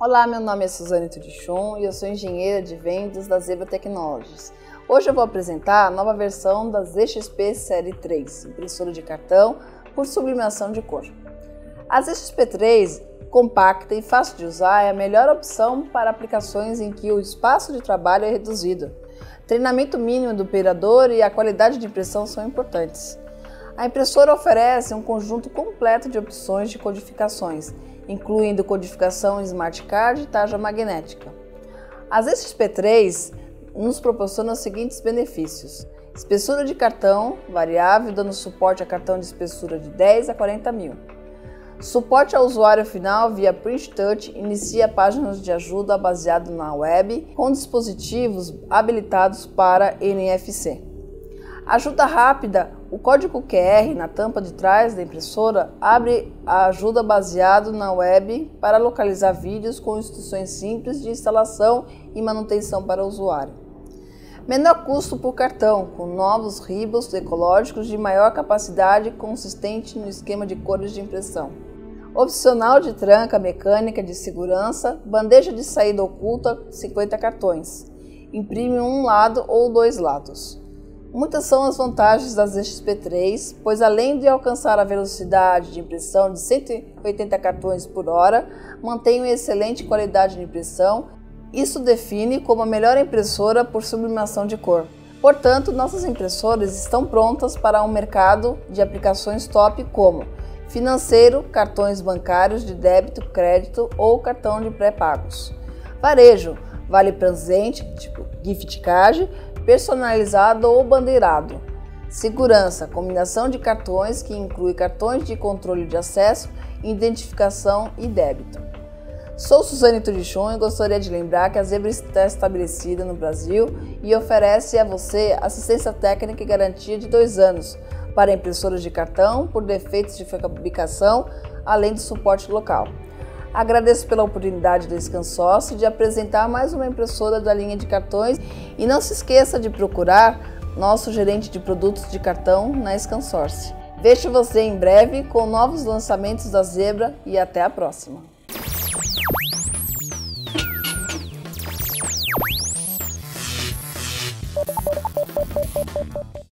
Olá, meu nome é Suzane Turichon e eu sou engenheira de vendas da Zebra Technologies. Hoje eu vou apresentar a nova versão da ZXP Série 3, impressora de cartão por sublimação de cor. A ZXP3, compacta e fácil de usar, é a melhor opção para aplicações em que o espaço de trabalho é reduzido. Treinamento mínimo do operador e a qualidade de impressão são importantes. A impressora oferece um conjunto completo de opções de codificações, incluindo codificação Smart Card e tarja magnética. As XP3 nos proporcionam os seguintes benefícios: espessura de cartão variável, dando suporte a cartão de espessura de 10 a 40 mil. Suporte ao usuário final via Print Touch inicia páginas de ajuda baseado na web com dispositivos habilitados para NFC. Ajuda rápida o código QR na tampa de trás da impressora abre a ajuda baseado na web para localizar vídeos com instruções simples de instalação e manutenção para o usuário. Menor custo por cartão, com novos ribbons ecológicos de maior capacidade consistente no esquema de cores de impressão. Opcional de tranca mecânica de segurança, bandeja de saída oculta 50 cartões. Imprime um lado ou dois lados. Muitas são as vantagens das XP3, pois além de alcançar a velocidade de impressão de 180 cartões por hora, mantém uma excelente qualidade de impressão. Isso define como a melhor impressora por sublimação de cor. Portanto, nossas impressoras estão prontas para um mercado de aplicações top como financeiro, cartões bancários de débito, crédito ou cartão de pré-pagos. Varejo, vale presente, tipo gift card, personalizado ou bandeirado. Segurança, combinação de cartões que inclui cartões de controle de acesso, identificação e débito. Sou Suzane Turichon e gostaria de lembrar que a Zebra está estabelecida no Brasil e oferece a você assistência técnica e garantia de dois anos para impressoras de cartão por defeitos de fabricação, além de suporte local. Agradeço pela oportunidade da Scansócio de apresentar mais uma impressora da linha de cartões e não se esqueça de procurar nosso gerente de produtos de cartão na Scansource. Vejo você em breve com novos lançamentos da Zebra e até a próxima!